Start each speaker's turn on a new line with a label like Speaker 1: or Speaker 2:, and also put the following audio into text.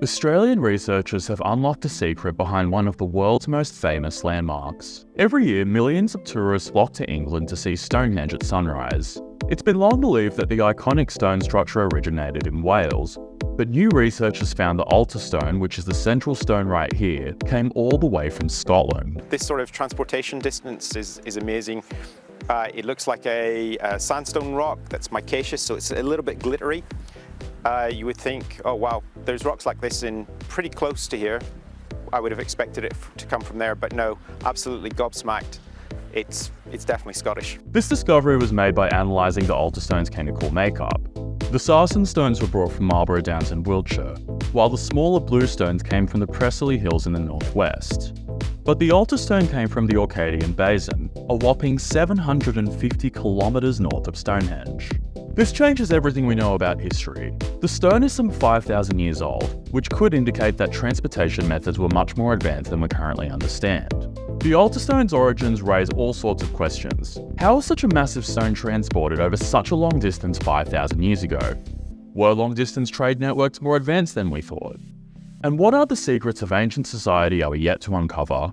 Speaker 1: Australian researchers have unlocked a secret behind one of the world's most famous landmarks. Every year, millions of tourists flock to England to see Stonehenge at sunrise. It's been long believed that the iconic stone structure originated in Wales, but new research has found the altar stone, which is the central stone right here, came all the way from Scotland.
Speaker 2: This sort of transportation distance is, is amazing. Uh, it looks like a, a, sandstone rock that's micaceous, so it's a little bit glittery. Uh, you would think, oh wow, there's rocks like this in pretty close to here. I would have expected it to come from there, but no, absolutely gobsmacked. It's, it's definitely Scottish.
Speaker 1: This discovery was made by analysing the altar stone's chemical makeup. The sarsen stones were brought from Marlborough Downs in Wiltshire, while the smaller blue stones came from the Preseli Hills in the northwest. But the altar stone came from the Orcadian Basin, a whopping 750 kilometres north of Stonehenge. This changes everything we know about history. The stone is some 5,000 years old, which could indicate that transportation methods were much more advanced than we currently understand. The altar stone's origins raise all sorts of questions. How was such a massive stone transported over such a long distance 5,000 years ago? Were long distance trade networks more advanced than we thought? And what are the secrets of ancient society are we yet to uncover?